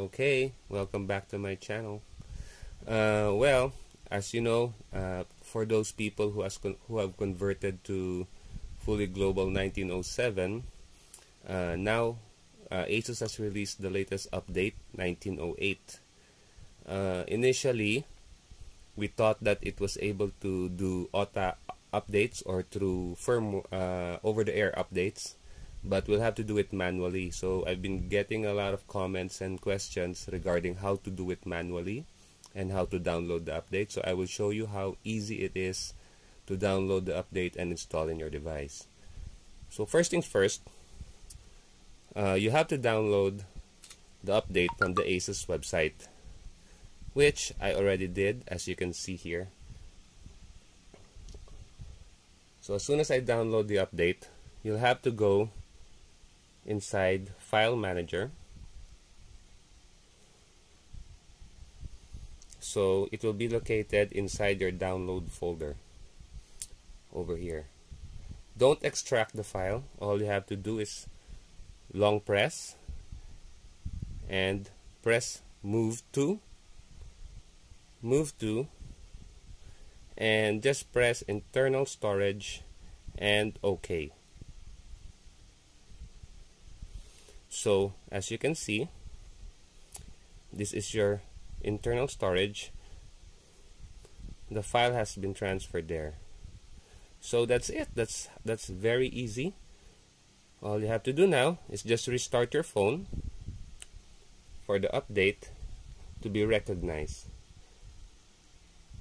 Okay, welcome back to my channel. Uh, well, as you know, uh, for those people who, has who have converted to fully global 1907, uh, now uh, ASUS has released the latest update 1908. Uh, initially, we thought that it was able to do auto updates or through firm uh, over-the-air updates but we'll have to do it manually. So I've been getting a lot of comments and questions regarding how to do it manually and how to download the update. So I will show you how easy it is to download the update and install in your device. So first things first, uh, you have to download the update from the ASUS website, which I already did, as you can see here. So as soon as I download the update, you'll have to go inside File Manager. So it will be located inside your download folder over here. Don't extract the file. All you have to do is long press and press move to move to and just press internal storage and OK. So as you can see this is your internal storage. The file has been transferred there. So that's it. That's that's very easy. All you have to do now is just restart your phone for the update to be recognized.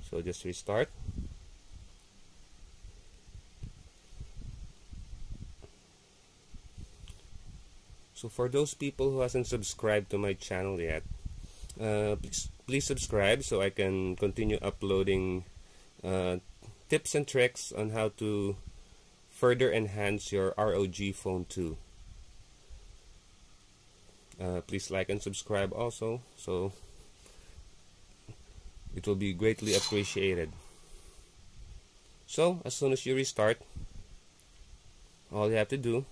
So just restart So for those people who hasn't subscribed to my channel yet, uh, please, please subscribe so I can continue uploading uh, tips and tricks on how to further enhance your ROG Phone 2. Uh, please like and subscribe also so it will be greatly appreciated. So as soon as you restart, all you have to do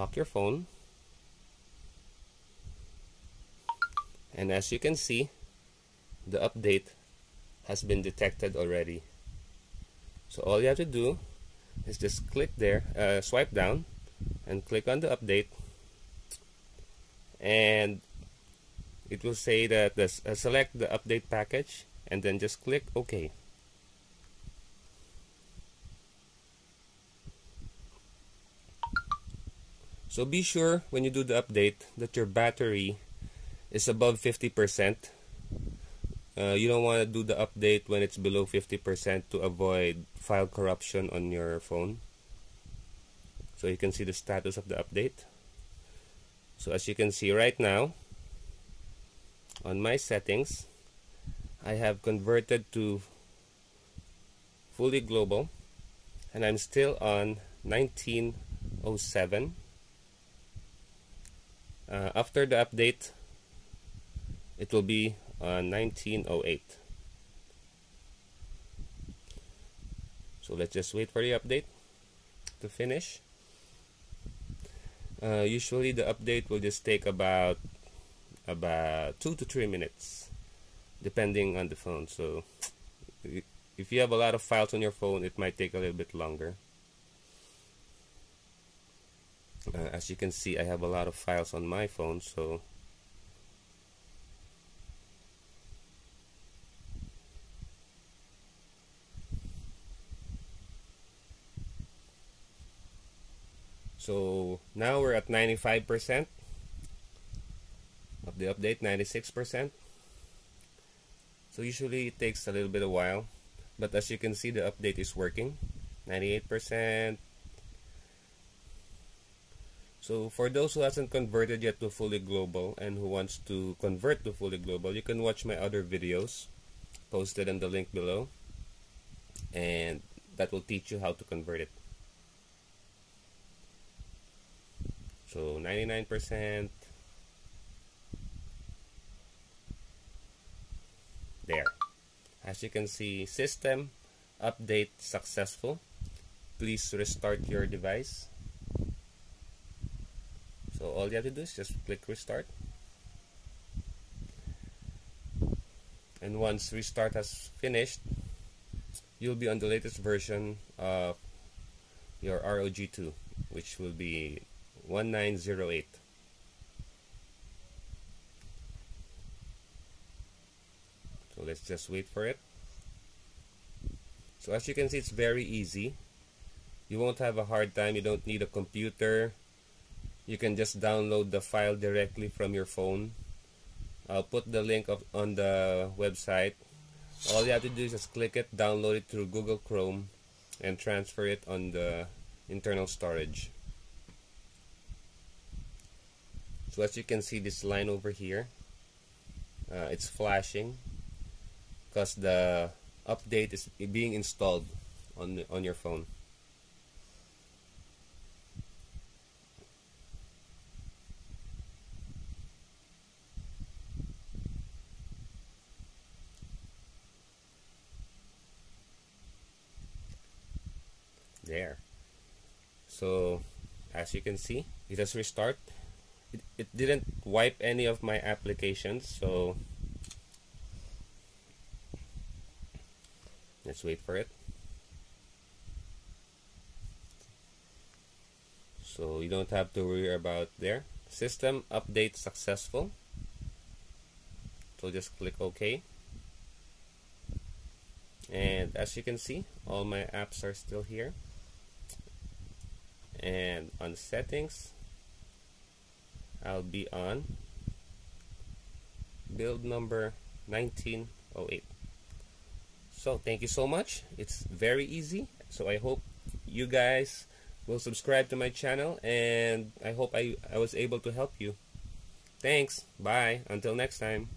unlock your phone. And as you can see the update has been detected already. So all you have to do is just click there uh, swipe down and click on the update. And it will say that this, uh, select the update package and then just click OK So be sure when you do the update that your battery is above 50%. Uh, you don't want to do the update when it's below 50% to avoid file corruption on your phone. So you can see the status of the update. So as you can see right now, on my settings, I have converted to fully global and I'm still on 1907 uh, after the update, it will be uh, 1908. So let's just wait for the update to finish. Uh, usually the update will just take about about two to three minutes depending on the phone so if you have a lot of files on your phone it might take a little bit longer uh, as you can see I have a lot of files on my phone so so now we're at 95% of the update 96% so usually it takes a little bit of while but as you can see the update is working. 98% so for those who hasn't converted yet to fully global and who wants to convert to fully global, you can watch my other videos posted in the link below and that will teach you how to convert it. So 99% there. As you can see, system update successful. Please restart your device so all you have to do is just click restart. And once restart has finished you'll be on the latest version of your ROG2 which will be 1908 so let's just wait for it. So as you can see it's very easy. You won't have a hard time. You don't need a computer you can just download the file directly from your phone. I'll put the link on the website. All you have to do is just click it download it through Google Chrome and transfer it on the internal storage. So as you can see this line over here uh, it's flashing because the update is being installed on on your phone there. So as you can see it has restart it, it didn't wipe any of my applications so let's wait for it. So you don't have to worry about there. System update successful. So just click OK. And as you can see all my apps are still here and on settings I'll be on build number 1908 so thank you so much. It's very easy. So I hope you guys will subscribe to my channel and I hope I, I was able to help you. Thanks. Bye. Until next time